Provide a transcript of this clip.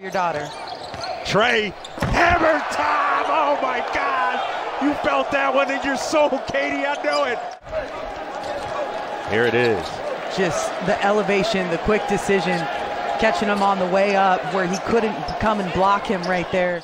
Your daughter. Trey, hammer time! Oh my God! You felt that one in your soul, Katie. I know it. Here it is. Just the elevation, the quick decision, catching him on the way up where he couldn't come and block him right there.